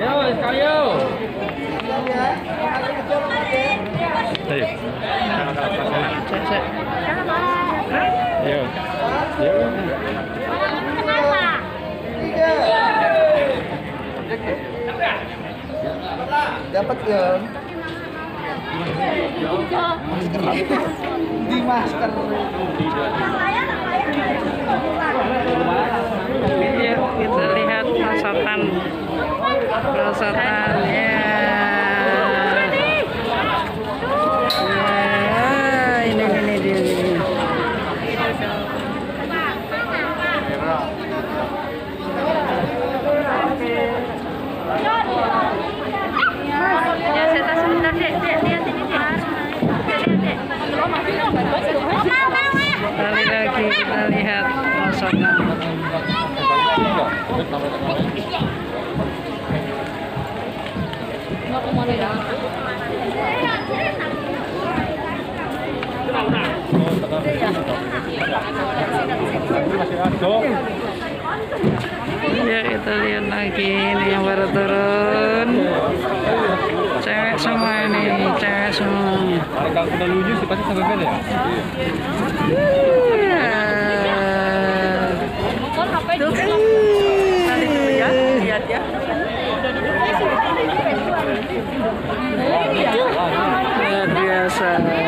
Rồi, cao yêu. Đây. Chết chết. Yêu. Yêu. Dapat ke? Di masker. Ya, kita lihat. Perosotan ya. Ya, Ya kita lihat lagi ini yang baru turun. Cewek semua ini, cewek semua. Kalau udah lucu sih pasti sampai ya. Nah, banget ya luar biasa.